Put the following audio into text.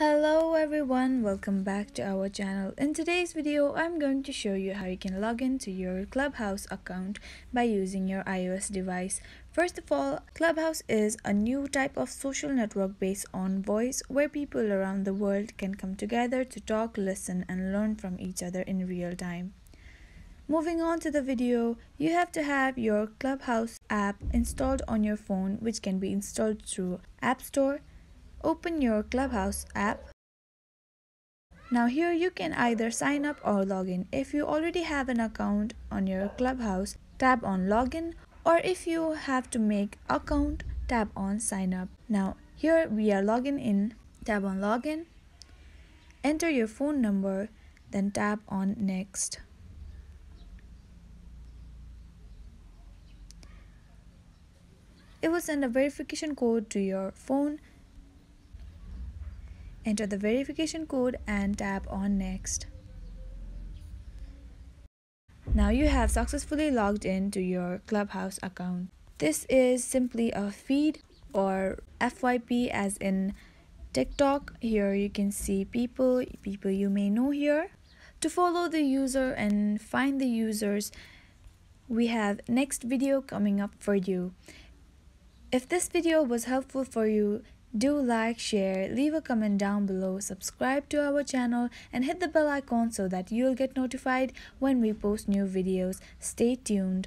Hello everyone, welcome back to our channel. In today's video, I'm going to show you how you can log into your Clubhouse account by using your iOS device. First of all, Clubhouse is a new type of social network based on voice where people around the world can come together to talk, listen and learn from each other in real time. Moving on to the video, you have to have your Clubhouse app installed on your phone which can be installed through App Store, Open your Clubhouse app. Now here you can either sign up or log in. If you already have an account on your Clubhouse, tap on login or if you have to make account, tap on sign up. Now here we are logging in, tap on login, enter your phone number, then tap on next. It will send a verification code to your phone Enter the verification code and tap on next. Now you have successfully logged in to your Clubhouse account. This is simply a feed or FYP as in TikTok. Here you can see people, people you may know here. To follow the user and find the users, we have next video coming up for you. If this video was helpful for you, do like, share, leave a comment down below, subscribe to our channel and hit the bell icon so that you'll get notified when we post new videos. Stay tuned.